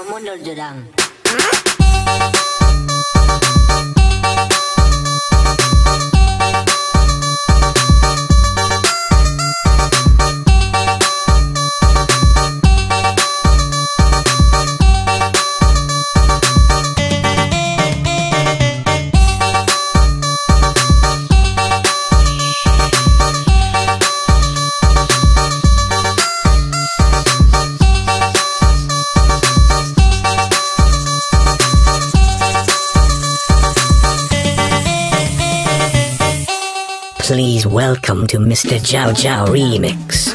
si mundur jurang. Please welcome to Mr. Jiao Jiao Remix.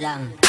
Next.